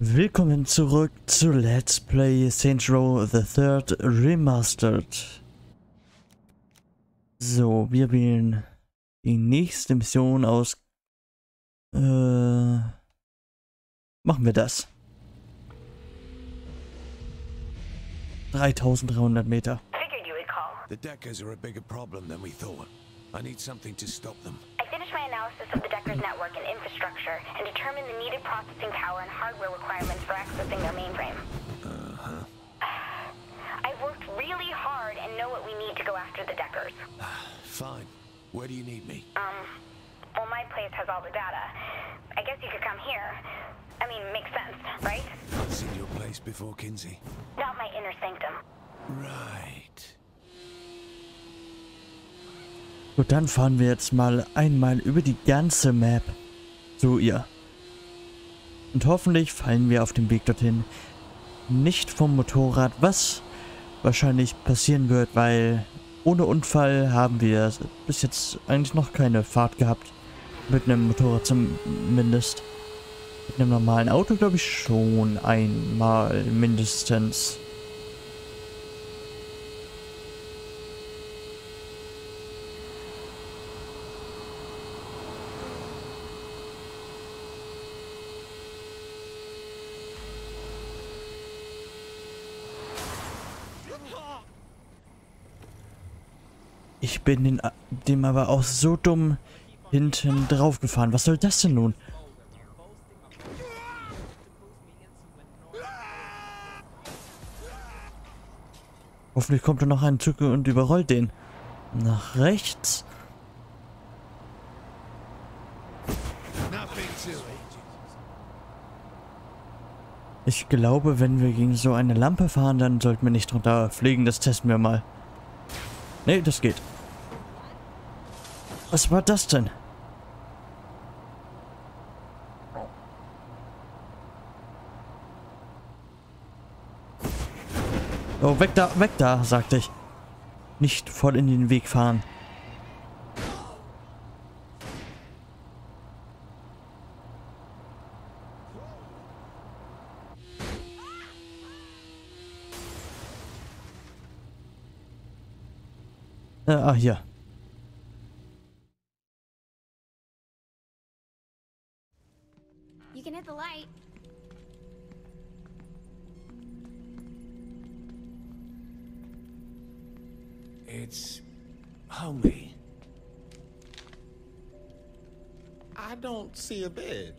Willkommen zurück zu Let's Play Saints Row the Third Remastered. So, wir wählen die nächste Mission aus. Äh, machen wir das. 3300 Meter. The Deckers are a bigger problem than we thought. I need something to stop them. I finished my analysis of the Decker's network and infrastructure and determined the needed processing power and hardware requirements for accessing their mainframe. Uh-huh. I've worked really hard and know what we need to go after the Deckers. Fine. Where do you need me? Um, well, my place has all the data. I guess you could come here. I mean, makes sense, right? I've seen your place before, Kinsey. Not my inner sanctum. Right. Gut, dann fahren wir jetzt mal einmal über die ganze Map zu ihr. Und hoffentlich fallen wir auf dem Weg dorthin nicht vom Motorrad, was wahrscheinlich passieren wird, weil ohne Unfall haben wir bis jetzt eigentlich noch keine Fahrt gehabt. Mit einem Motorrad zumindest. Mit einem normalen Auto glaube ich schon einmal mindestens. Ich bin den, dem aber auch so dumm hinten drauf gefahren. Was soll das denn nun? Hoffentlich kommt da noch ein Zug und überrollt den. Nach rechts. Ich glaube, wenn wir gegen so eine Lampe fahren, dann sollten wir nicht drunter fliegen. Das testen wir mal. Nee, das geht. Was war das denn? Oh, weg da, weg da, sagte ich. Nicht voll in den Weg fahren. Äh, ah, hier. Homey. I don't see a bed.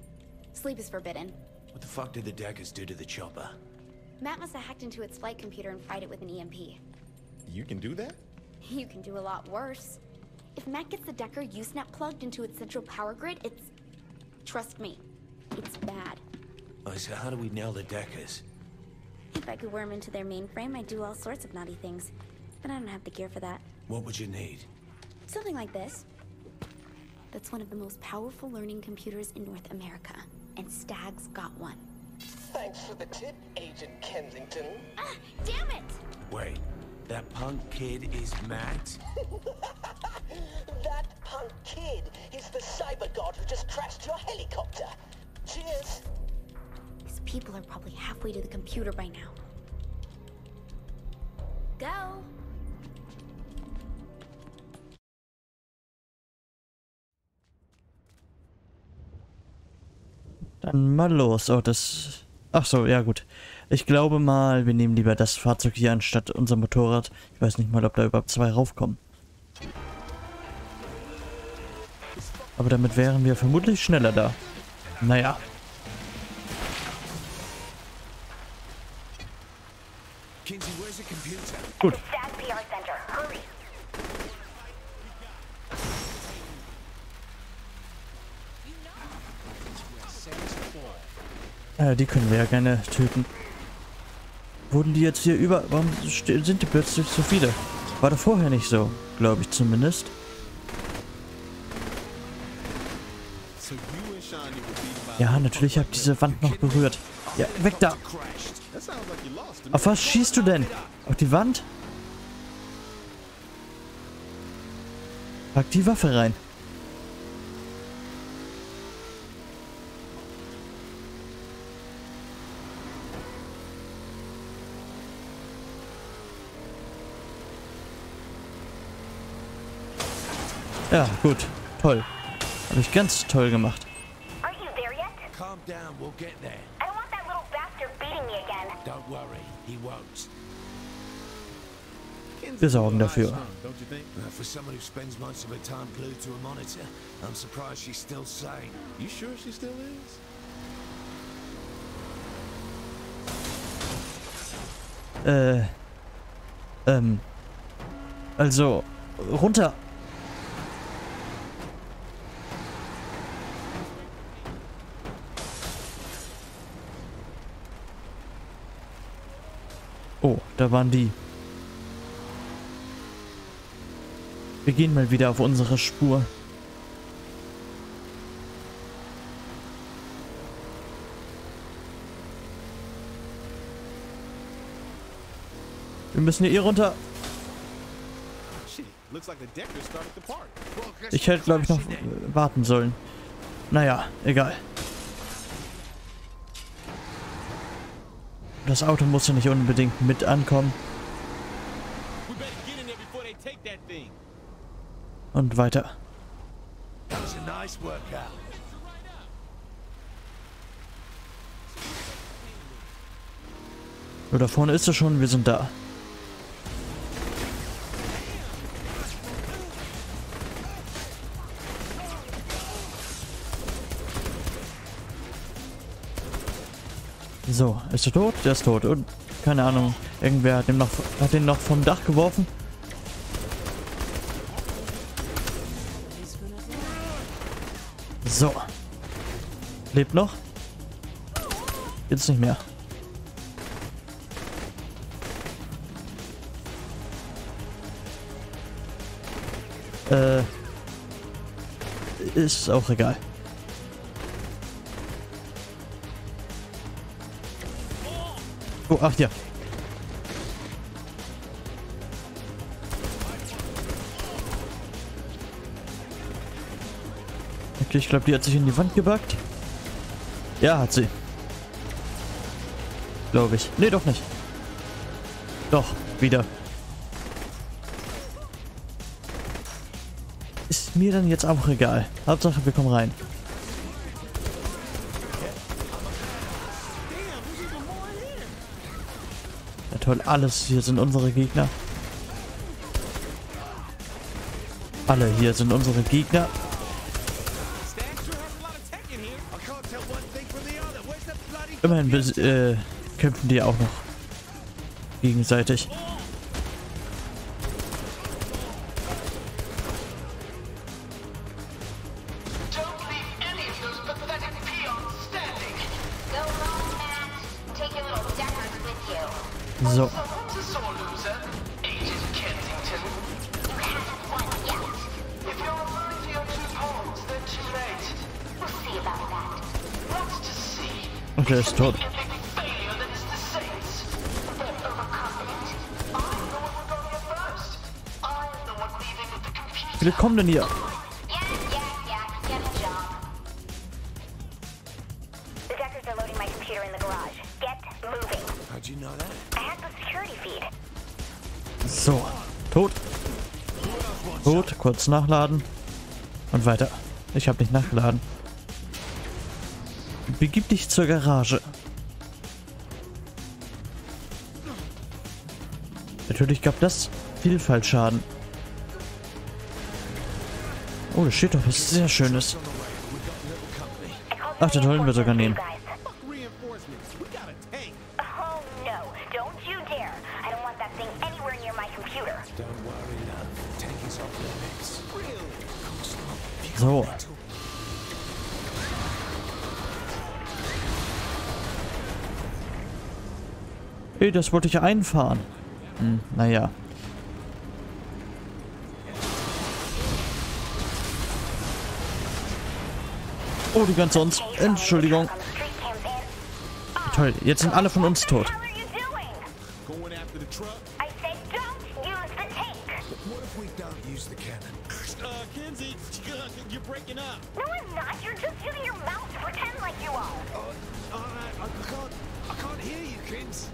Sleep is forbidden. What the fuck did the Deckers do to the chopper? Matt must have hacked into its flight computer and fried it with an EMP. You can do that? You can do a lot worse. If Matt gets the Decker Usenet plugged into its central power grid, it's... Trust me, it's bad. Oh, I said, how do we nail the Deckers? If I could worm into their mainframe, I'd do all sorts of naughty things. But I don't have the gear for that. What would you need? Something like this. That's one of the most powerful learning computers in North America. And Stag's got one. Thanks for the tip, Agent Kensington. Ah, damn it! Wait, that punk kid is Matt? That punk kid is the cyber god who just crashed your helicopter. Cheers. These people are probably halfway to the computer by now. Go! Dann mal los. Oh, das... Ach so, ja gut. Ich glaube mal, wir nehmen lieber das Fahrzeug hier anstatt unser Motorrad. Ich weiß nicht mal, ob da überhaupt zwei raufkommen. Aber damit wären wir vermutlich schneller da. Naja. Gut. Äh, die können wir ja gerne töten. Wurden die jetzt hier über... Warum sind die plötzlich so viele? War doch vorher nicht so. Glaube ich zumindest. Ja, natürlich habe ich diese Wand noch berührt. Ja, weg da. Auf was schießt du denn? Auf die Wand? Pack die Waffe rein. Ja, gut. Toll. Habe ich ganz toll gemacht. Aren't you there yet? Calm down, we'll get there. I don't want that little bastard beating me again. Don't worry, he won't. Wir sorgen dafür. Uh, for someone who spends most of her time glued to a monitor, I'm surprised she's still sane. You sure she still is? Äh. Ähm. Also, runter. Oh, da waren die. Wir gehen mal wieder auf unsere Spur. Wir müssen hier eh runter. Ich hätte, glaube ich, noch warten sollen. Naja, egal. Das Auto muss ja nicht unbedingt mit ankommen. Und weiter. So, da vorne ist er schon, wir sind da. So, ist er tot? Der ist tot. Und keine Ahnung, irgendwer hat, noch, hat den noch vom Dach geworfen. So. Lebt noch? Jetzt nicht mehr. Äh. Ist auch egal. Oh, ach ja. Okay, ich glaube, die hat sich in die Wand gebackt. Ja, hat sie. Glaube ich. Nee, doch nicht. Doch, wieder. Ist mir dann jetzt auch egal. Hauptsache, wir kommen rein. Toll, alles hier sind unsere Gegner. Alle hier sind unsere Gegner. Immerhin äh, kämpfen die auch noch gegenseitig. Have the security feed. So, tot. Tot, kurz nachladen. Und weiter. Ich habe nicht nachgeladen. Begib dich zur Garage. Natürlich gab das Vielfaltschaden. Oh, das steht doch was sehr Schönes. Ach, den wollen wir sogar nehmen. you guys. Fuck reinforcements. We got a tank. Like you are. Uh, I, I can't... I can't hear you, Kins.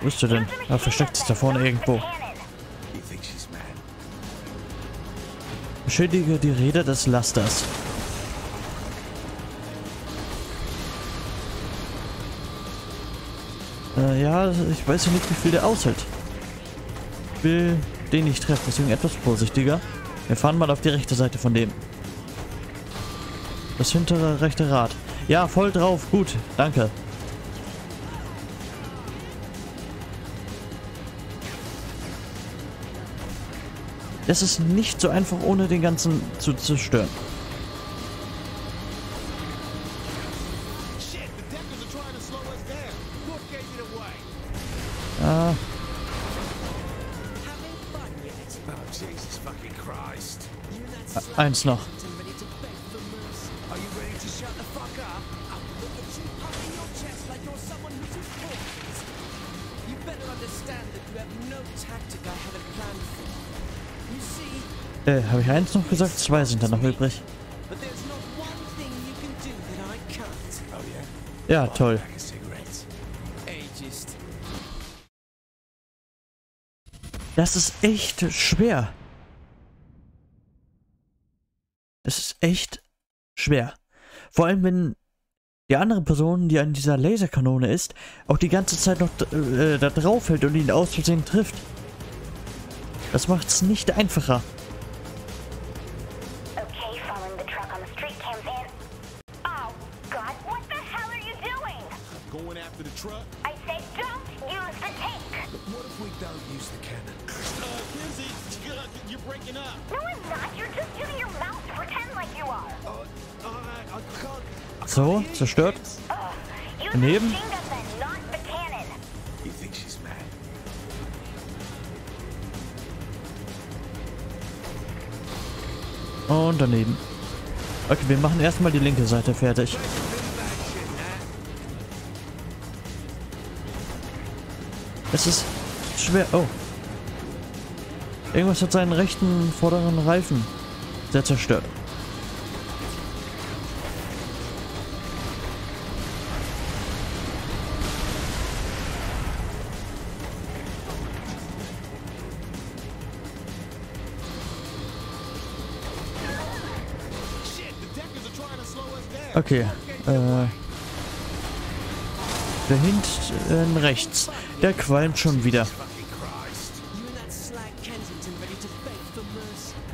Wo bist du denn? Er versteckt sich da vorne irgendwo. Beschädige die Räder des Lasters. Äh, ja, ich weiß ja nicht, wie viel der aushält. Ich will den nicht treffen, deswegen etwas vorsichtiger. Wir fahren mal auf die rechte Seite von dem. Das hintere rechte Rad. Ja, voll drauf. Gut, danke. Es ist nicht so einfach, ohne den ganzen zu zerstören. You see, Äh, habe ich eins noch gesagt? Zwei sind da noch übrig. Ja, toll. Das ist echt schwer. Es ist echt schwer. Vor allem, wenn die andere Person, die an dieser Laserkanone ist, auch die ganze Zeit noch äh, da drauf hält und ihn aus Versehen trifft. Das macht es nicht einfacher. She's mad? Und daneben. Okay, wir machen erstmal die linke Seite fertig. Es ist schwer. Oh. Irgendwas hat seinen rechten vorderen Reifen sehr zerstört. Okay. Äh. Der hinten rechts. Der qualmt schon wieder.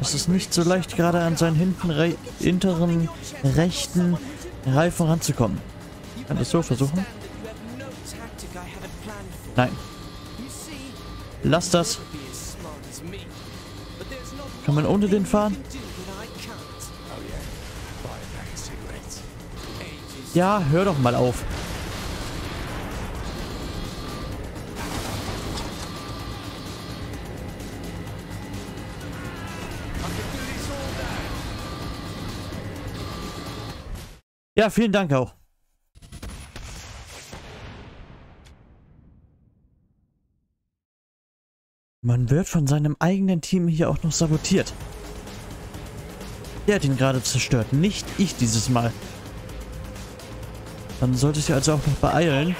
Es ist nicht so leicht, gerade an seinen hinten re hinteren rechten Reifen ranzukommen. Kann ich so versuchen? Nein. Lass das. Kann man ohne den fahren? Ja, hör doch mal auf. Ja, vielen Dank auch. Man wird von seinem eigenen Team hier auch noch sabotiert. Der hat ihn gerade zerstört, nicht ich dieses Mal. Dann sollte ich also auch noch beeilen.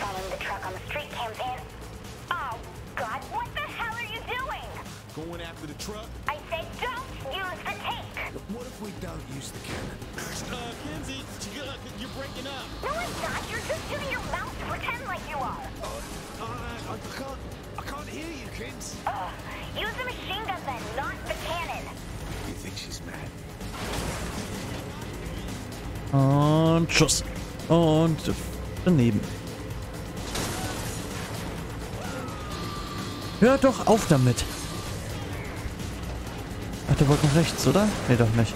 Oh? Uh? Und Schuss. Und daneben. Hör doch auf damit. Ach, der wollte nach rechts, oder? Nee, doch nicht.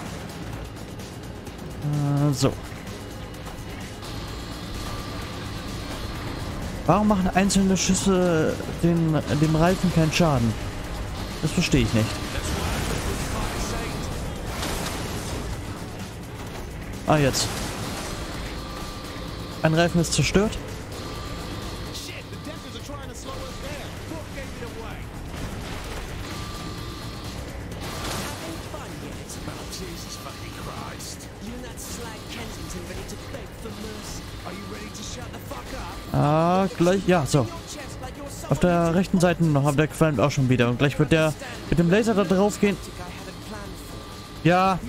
Äh, so. Warum machen einzelne Schüsse den, dem Reifen keinen Schaden? Das verstehe ich nicht. Ah, jetzt. Ein Reifen ist zerstört. Ah, gleich. Ja, so. Auf der rechten Seite noch, aber der qualmt auch schon wieder. Und gleich wird der mit dem Laser da drauf gehen. Ja,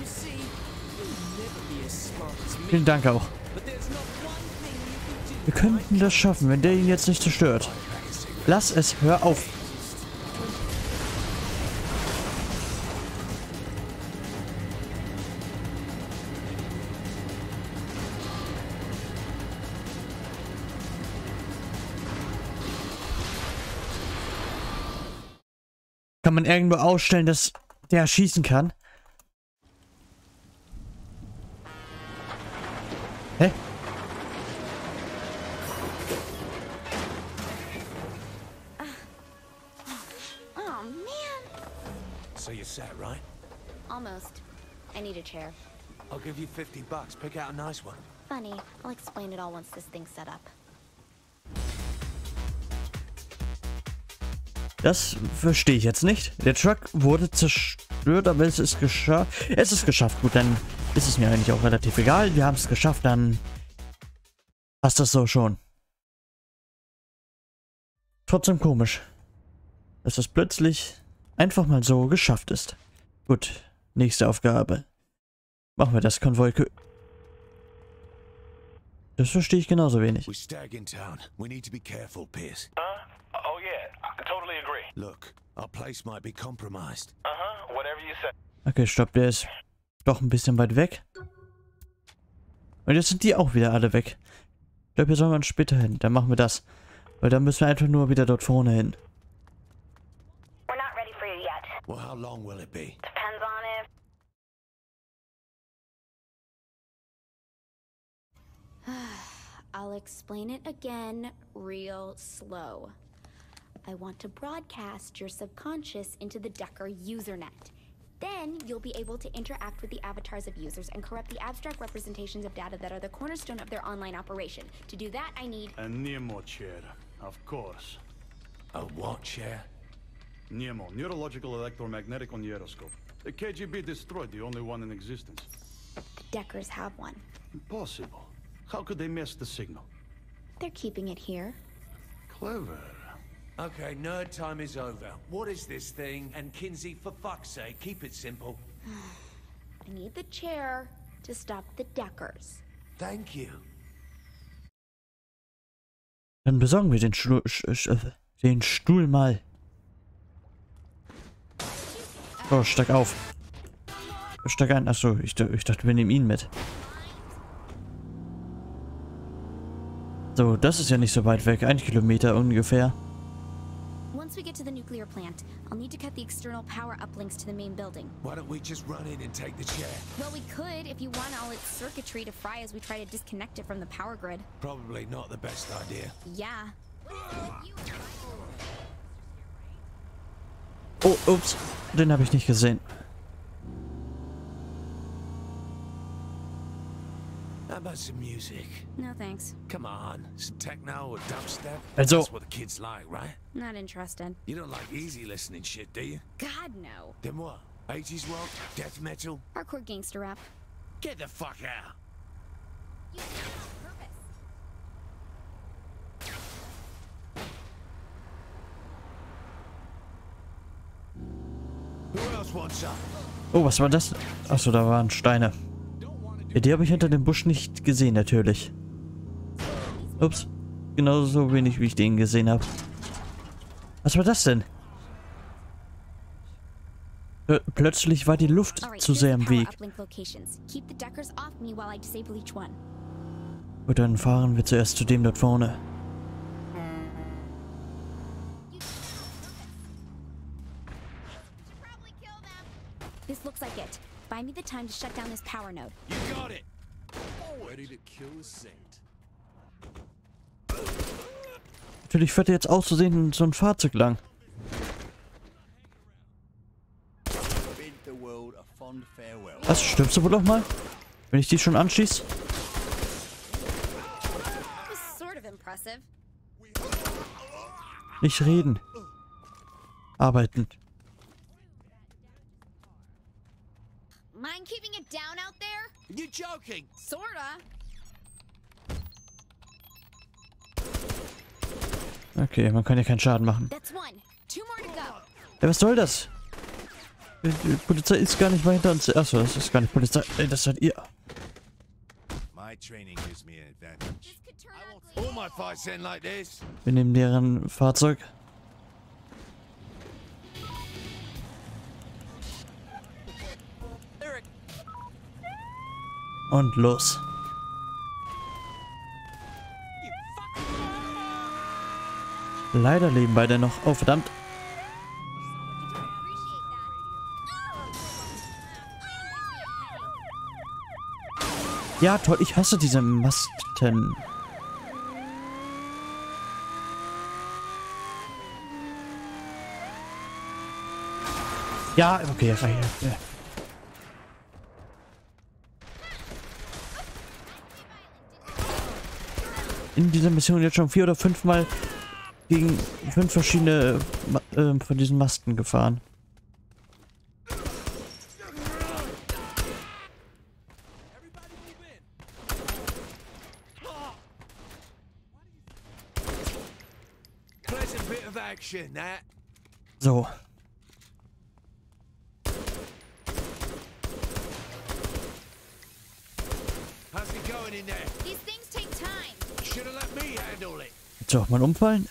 vielen Dank auch. Könnten das schaffen, wenn der ihn jetzt nicht zerstört. Lass es, hör auf. Kann man irgendwo ausstellen, dass der schießen kann? Set, right? Almost. I need a chair. I'll give you 50 bucks. Pick out a nice one. Funny. I'll explain it all once this thing's set up. Das verstehe ich jetzt nicht. Der Truck wurde zerstört, aber es ist geschafft. Es ist geschafft. Gut, dann ist es mir eigentlich auch relativ egal. Wir haben es geschafft, dann passt das so schon. Trotzdem komisch, dass das plötzlich einfach mal so geschafft ist. Gut, nächste Aufgabe. Machen wir das Konvoi. Das verstehe ich genauso wenig. We stag in town. We need to be careful, Pierce. Huh? Oh yeah, I totally agree. Look, our place might be compromised. Uh huh. Whatever you say. Okay, stopp, der ist doch ein bisschen weit weg. Und jetzt sind die auch wieder alle weg. Ich glaube, hier sollen wir uns später hin. Dann machen wir das. Weil dann müssen wir einfach nur wieder dort vorne hin. Well, how long will it be? Depends on if. I'll explain it again real slow. I want to broadcast your subconscious into the Decker usernet. Then you'll be able to interact with the avatars of users and corrupt the abstract representations of data that are the cornerstone of their online operation. To do that, I need. A Nemo chair, of course. A what chair? Nemo, neurological electromagnetic oneiroscope. The KGB destroyed the only one in existence. The Deckers have one. Impossible. How could they miss the signal? They're keeping it here. Clever. Okay, nerd time is over. What is this thing? And Kinsey, for fuck's sake, keep it simple. I need the chair to stop the Deckers. Thank you. Dann besorgen wir den Stuhl, sch, sch, äh, den Stuhl mal. So, steig auf. Steig ein. Achso, ich, ich dachte, wir nehmen ihn mit. So, das ist ja nicht so weit weg. Ein Kilometer ungefähr. Once we get to the nuclear plant, I'll need to cut the external power uplinks to the main building. Why don't we just run in and take the chair? Well, we could if you want all its circuitry to fry as we try to disconnect it from the power grid. Probably not the best idea. Yeah. Oh, ups. Den habe ich nicht gesehen. How about some music? No thanks. Come on, some techno or dubstep? Also- That's what the kids like, right? Not interested. You don't like easy listening shit, do you? God, no. Then what? 80s rock? Death metal? Hardcore gangster rap. Get the fuck out! Oh, was war das? Achso, da waren Steine. Ja, die habe ich hinter dem Busch nicht gesehen, natürlich. Ups. Genauso wenig, wie ich den gesehen habe. Was war das denn? Pl- Plötzlich war die Luft zu sehr im Weg. Gut, dann fahren wir zuerst zu dem dort vorne. Buy me the time to shut down this power node. You got it! Ready to kill a saint. Natürlich fährt er jetzt auszusehen so ein Fahrzeug lang. Was, stirbst du wohl noch mal? Wenn ich die schon anschieß? That was sort of impressive. Nicht reden. Arbeiten. Mind keeping it down out there? Are you joking? Sorta. Okay, man kann ja keinen Schaden machen. Ja, was soll das? Die, Polizei ist gar nicht hinter uns. Achso, das ist gar nicht Polizei. Ey, das seid ihr. Wir nehmen deren Fahrzeug. Und los. Leider leben beide noch. Oh, verdammt. Ja, toll. Ich hasse diese Masten. Ja, okay, reicht. Ja. In dieser Mission jetzt schon vier oder fünfmal gegen fünf verschiedene ähm, von diesen Masten gefahren. So. How's it going in there? These things take time. Should have let me handle it. Willst du auch mal umfallen?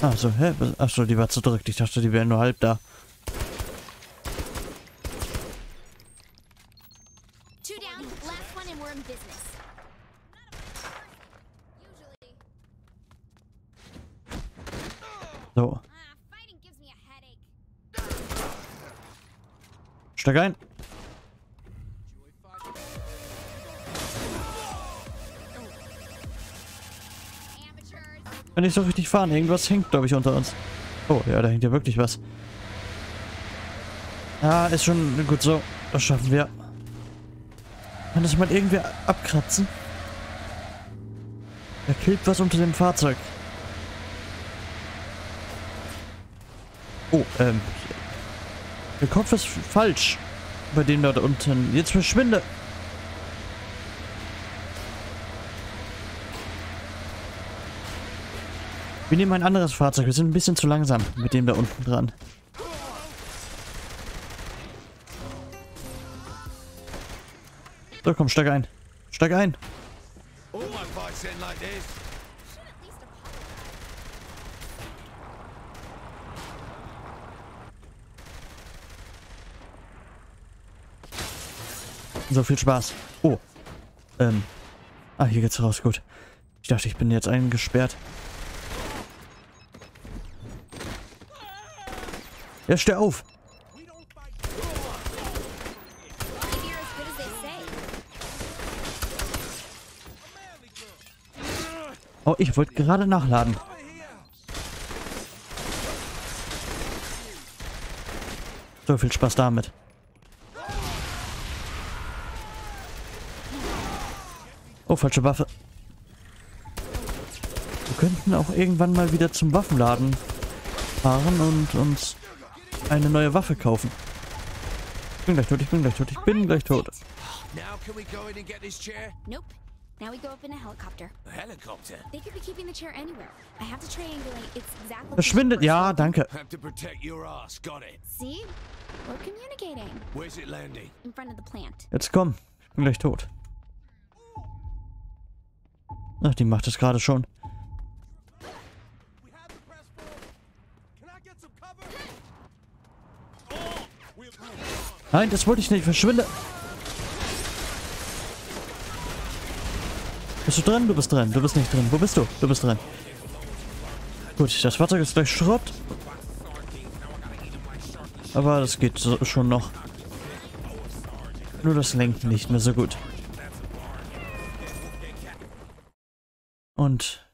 Achso, hä? Achso, die war zerdrückt. Ich dachte, die wäre nur halb da. Two down, last nicht so richtig fahren. Irgendwas hängt, glaube ich, unter uns. Oh, ja, da hängt ja wirklich was. Ja, ist schon gut so. Das schaffen wir. Kann das mal irgendwer abkratzen? Da klebt was unter dem Fahrzeug. Oh, ähm. Der Kopf ist falsch. Bei dem dort unten. Jetzt verschwinde. Wir nehmen ein anderes Fahrzeug. Wir sind ein bisschen zu langsam mit dem da unten dran. So, komm, steig ein. Steig ein. So, viel Spaß. Oh. Ähm. Ah, hier geht's raus. Gut. Ich dachte, ich bin jetzt eingesperrt. Ja, steh auf. Oh, ich wollte gerade nachladen. So, viel Spaß damit. Oh, falsche Waffe. Wir könnten auch irgendwann mal wieder zum Waffenladen fahren und uns eine neue Waffe kaufen. Ich bin gleich tot, ich bin gleich tot, ich bin gleich tot. Now can we go in and get this chair? Nope. Now we go up in a helicopter. A helicopter. They could be keeping the chair anywhere. I have to triangulate its exact location Verschwindet, ja, danke. Have to protect your ass. Got it. See? We're communicating. Where's it landing? In front of the plant. Jetzt komm, ich bin gleich tot. Ach, die macht es gerade schon. We have the press forward. Can I get some cover? Oh, we're Nein, das wollte ich nicht. Verschwinde. Bist du drin? Du bist drin. Du bist nicht drin. Wo bist du? Du bist drin. Gut, das Fahrzeug ist gleich Schrott. Aber das geht so, schon noch. Nur das Lenken nicht mehr so gut. Und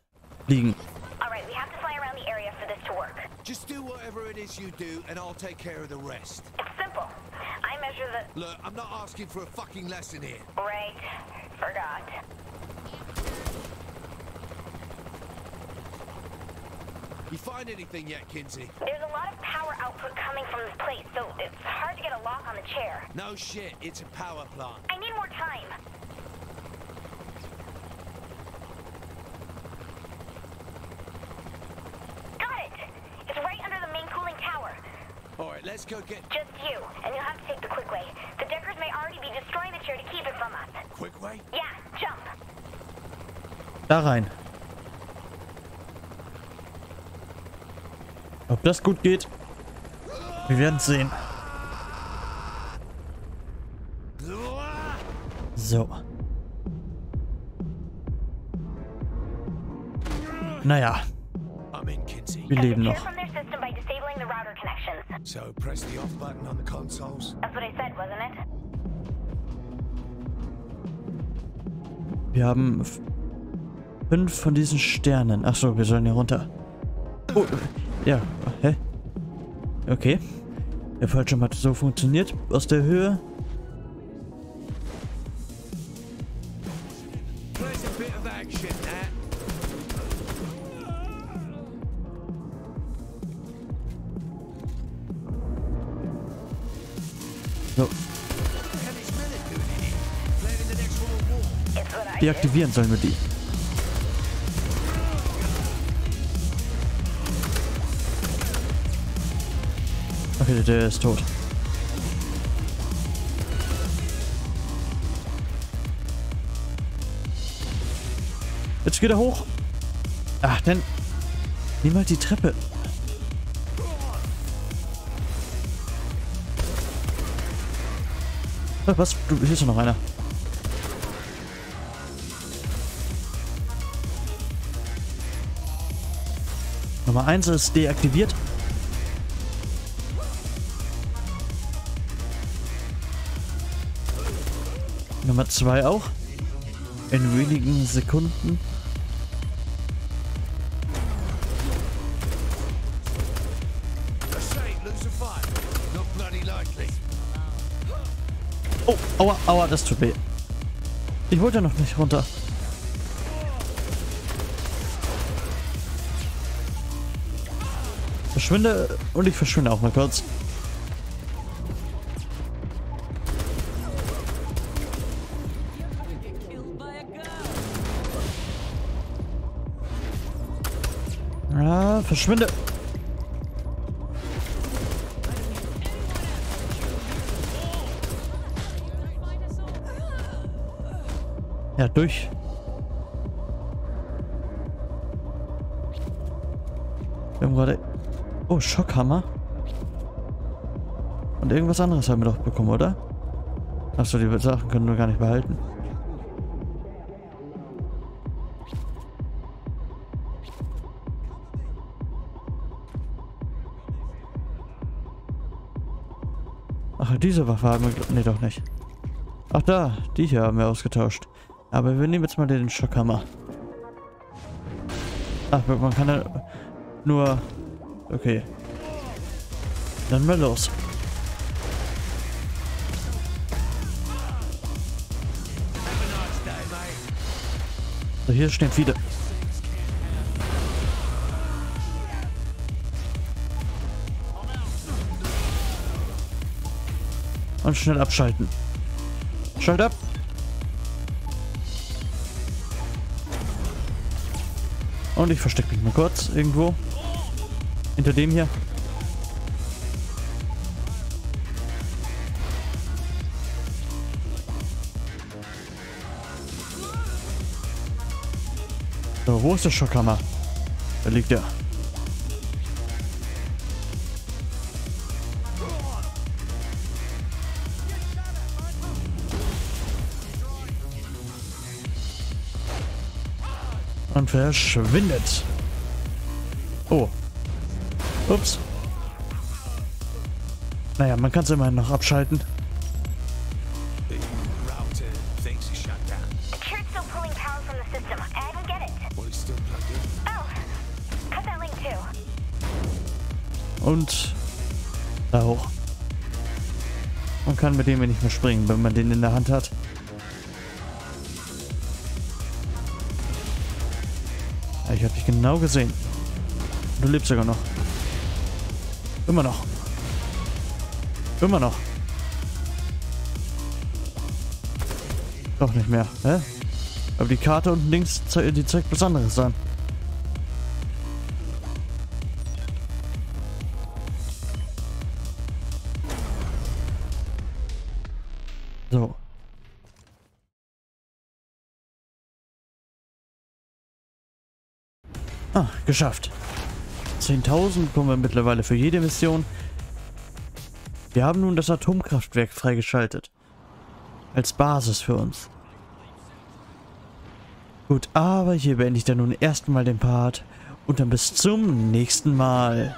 liegen. Alright, we have to fly around the area for this to work. Just do whatever it is you do, and I'll take care of the rest. It's simple. I measure the... Look, I'm not asking for a fucking lesson here. Right. Forgot. You find anything yet, Kinsey? There's a lot of power output coming from this place, so it's hard to get a lock on the chair. No shit, it's a power plant. I need more time. Let's go get Just you, and you'll have to take the quick way. The Deckers may already be destroying the chair to keep it from us. quick way. Yeah, jump. Da rein. Ob das gut geht? Wir werden sehen. So. Naja, wir leben noch. Wir haben fünf von diesen Sternen. Achso, wir sollen hier runter. Oh, ja, hä? Okay. Der Fallschirm hat so funktioniert. Aus der Höhe. There's a bit of action, that. Deaktivieren sollen wir die. Okay, der ist tot. Jetzt geht er hoch. Ach, dann nimm halt die Treppe. Ah, Was? Du, hier ist noch einer. Nummer 1 ist deaktiviert. Nummer 2 auch. In wenigen Sekunden. Oh, aua, aua, das tut weh. Ich wollte noch nicht runter. Verschwinde und ich verschwinde auch mal kurz. Ah, verschwinde. Ja, durch. Oh, Schockhammer. Und irgendwas anderes haben wir doch bekommen, oder? Achso, die Sachen können wir gar nicht behalten. Ach, diese Waffe haben wir... Nee, doch nicht. Ach da, die hier haben wir ausgetauscht. Aber wir nehmen jetzt mal den Schockhammer. Ach, man kann ja nur... Okay. Dann mal los. So, hier stehen viele. Und schnell abschalten. Schalt ab. Und ich verstecke mich mal kurz irgendwo. Hinter dem hier. So, wo ist der Schockhammer? Da liegt er. Und verschwindet. Ups. Naja, man kann es immerhin noch abschalten. Oh. Und da hoch. Man kann mit dem ja nicht mehr springen, wenn man den in der Hand hat. Ich habe dich genau gesehen. Du lebst sogar noch. Immer noch. Immer noch. Doch nicht mehr, hä? Aber die Karte unten links, die zeigt was anderes an. So. Ah, geschafft. 10.000 bekommen wir mittlerweile für jede Mission. Wir haben nun das Atomkraftwerk freigeschaltet. Als Basis für uns. Gut, aber hier beende ich dann nun erstmal den Part. Und dann bis zum nächsten Mal.